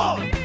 Oh!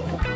了。